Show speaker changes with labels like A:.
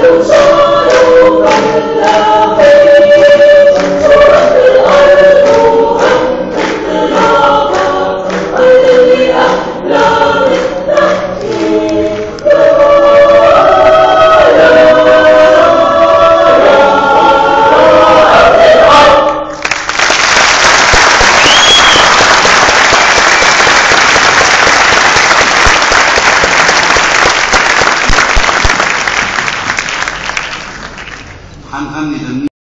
A: Thank you.
B: 看看你的。